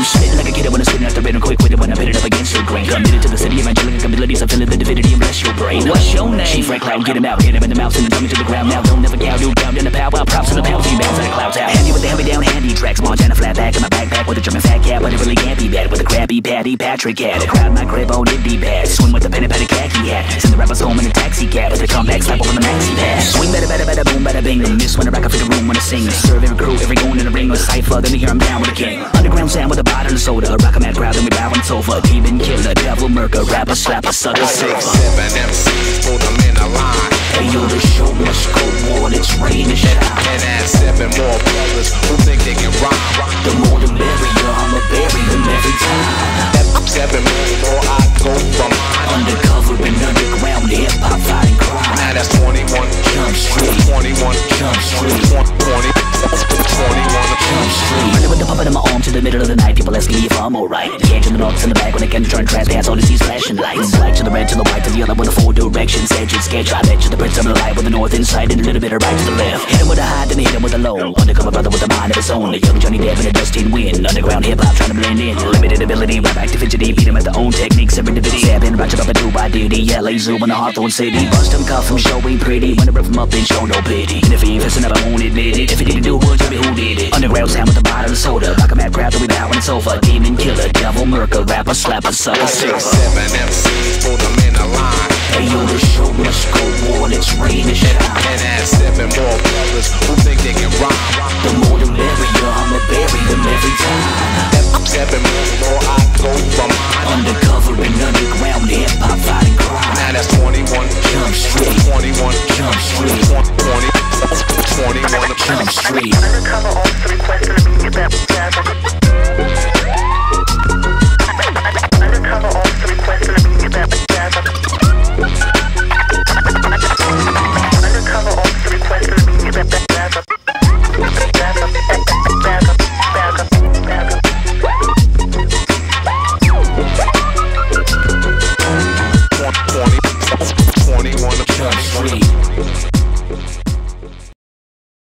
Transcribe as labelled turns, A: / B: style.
A: I'm spitting like a kid when I'm spitting after rhythm, quick with it when I put it up against your grain. Committed to the city, evangelical abilities, I'm feeling the divinity and bless your brain. What's your name? Chief Red Cloud, get him out, hit him in the mouth, send him dummy to the ground. Now don't never cow, do down in the power, props to the team bounce in the clouds out. Handy with the hand me down, handy tracks, Montana flat back in my backpack with a German fat cat, but it really can't be bad with a crabby patty Patrick hat. Crowd my grip on it, pad. Swim with the pen and patty khaki hat. Send the rappers home in a taxi cab with the comeback slap on the better, boom, better. Miss when I rock up in the room when I sing. Serve every crew, every goon in the ring or cipher. Then we hear I'm down with the king. Underground sound with a bottle of soda. Rock a mad crowd, then we bow on sofa. Demon killer, devil murker, rapper, slapper, sucker, surfer.
B: Seven MCs, put them in a line.
A: Middle of the night. People asking me if I'm alright. Cage in the knocks in the back when I can turn trespass. All they see flashing lights. Black to the red to the white to the other with the four directions. Edge and sketch. I bet you the of the light with the north inside and a little bit of right to the left. Him with a a low. Undercover brother with a mind of his own. The young Johnny Depp and a Dustin Win. Underground hip hop trying to blend in. Limited ability, rap activity. Beat him at the own techniques. Serendipity. Sapping, ratchet up a two by duty. LA Zoo in the Hawthorne City. Bust him, cuff him, show ain't pretty. I rip him up, then show no pity. And if he ain't fessing up, I won't admit it. If he didn't do it, tell me who did it. Underground sound with the bottle of soda. Rock a mad crowd, we bow on the sofa. Demon killer, devil murker, rapper, slapper, sucker, surfer.
B: Seven MCs, they
A: wanna
C: country.